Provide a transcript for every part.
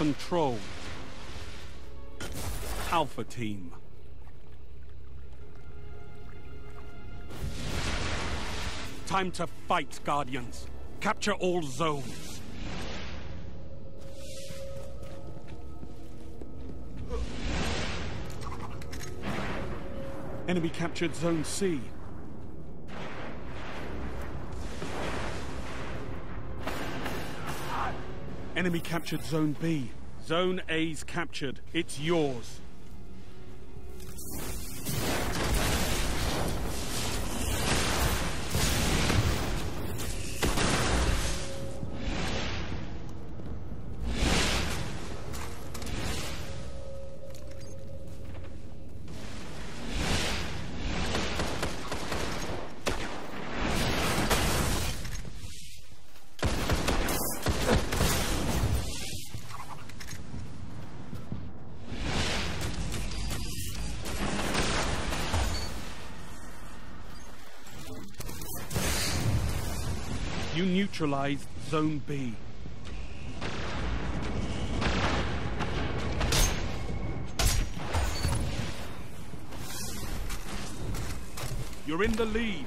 control. Alpha Team. Time to fight, Guardians. Capture all zones. Enemy captured Zone C. Enemy captured Zone B. Zone A's captured. It's yours. You neutralized Zone B. You're in the lead.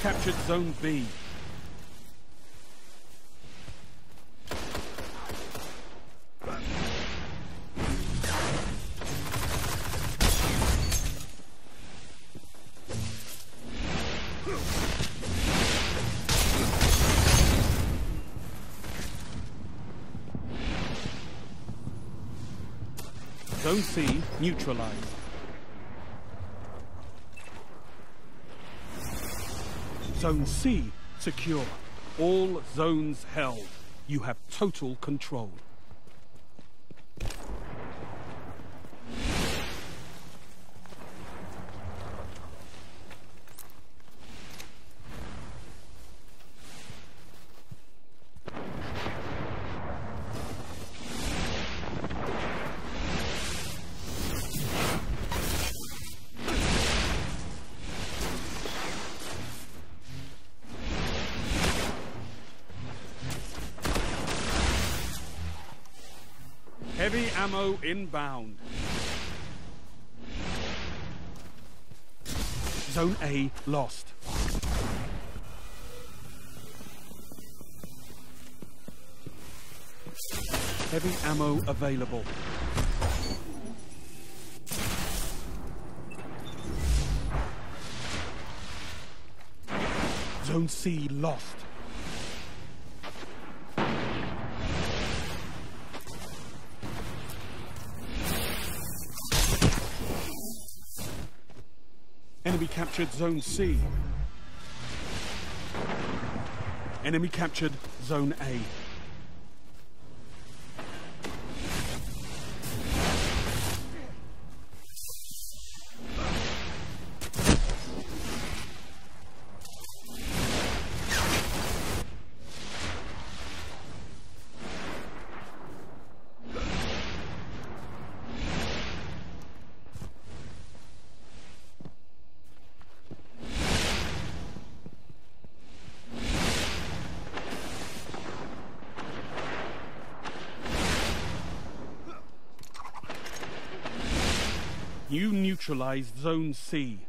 Captured Zone B. Zone C neutralized. Zone C secure. All zones held. You have total control. Heavy ammo inbound. Zone A lost. Heavy ammo available. Zone C lost. Enemy captured Zone C. Enemy captured Zone A. You neutralized Zone C.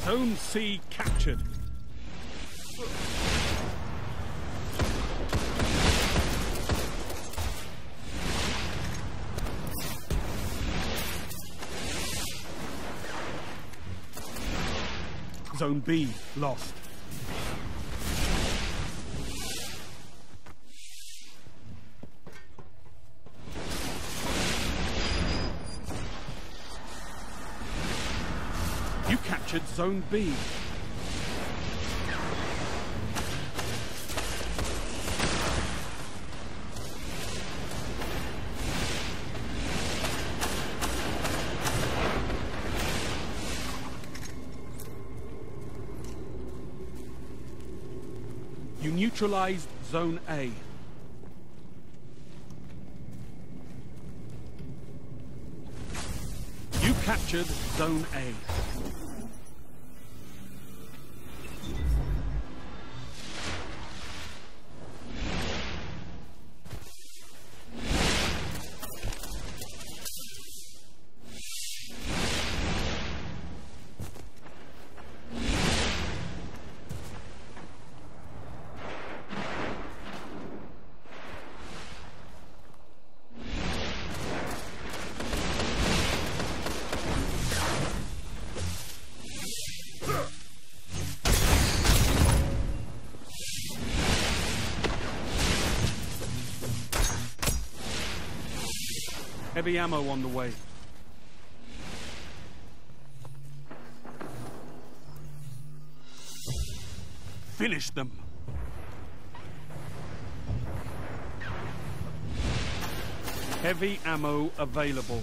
Zone C captured. Zone B lost. captured Zone B. You neutralized Zone A. You captured Zone A. Heavy ammo on the way. Finish them. Heavy ammo available.